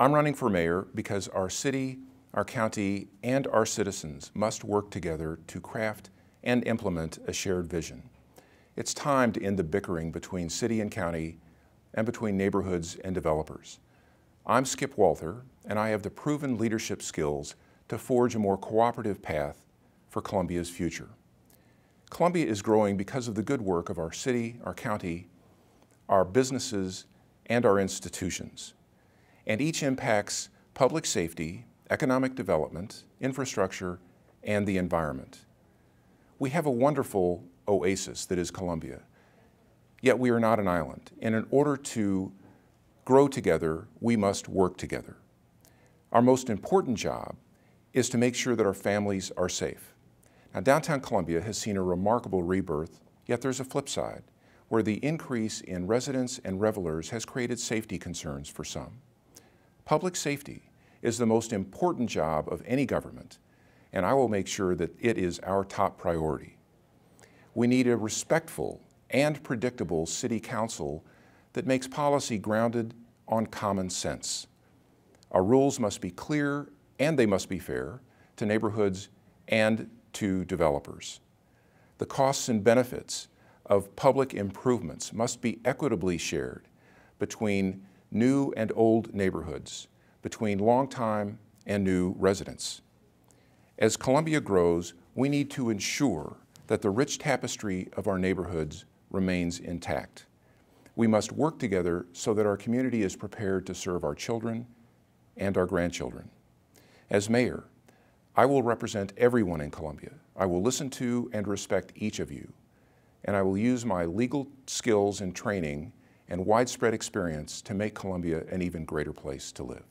I'm running for mayor because our city, our county, and our citizens must work together to craft and implement a shared vision. It's time to end the bickering between city and county and between neighborhoods and developers. I'm Skip Walther, and I have the proven leadership skills to forge a more cooperative path for Columbia's future. Columbia is growing because of the good work of our city, our county, our businesses, and our institutions. And each impacts public safety, economic development, infrastructure, and the environment. We have a wonderful oasis that is Columbia, yet we are not an island. And in order to grow together, we must work together. Our most important job is to make sure that our families are safe. Now, downtown Columbia has seen a remarkable rebirth, yet there's a flip side, where the increase in residents and revelers has created safety concerns for some. Public safety is the most important job of any government, and I will make sure that it is our top priority. We need a respectful and predictable city council that makes policy grounded on common sense. Our rules must be clear and they must be fair to neighborhoods and to developers. The costs and benefits of public improvements must be equitably shared between new and old neighborhoods, between longtime and new residents. As Columbia grows, we need to ensure that the rich tapestry of our neighborhoods remains intact. We must work together so that our community is prepared to serve our children and our grandchildren. As mayor, I will represent everyone in Columbia. I will listen to and respect each of you, and I will use my legal skills and training and widespread experience to make Columbia an even greater place to live.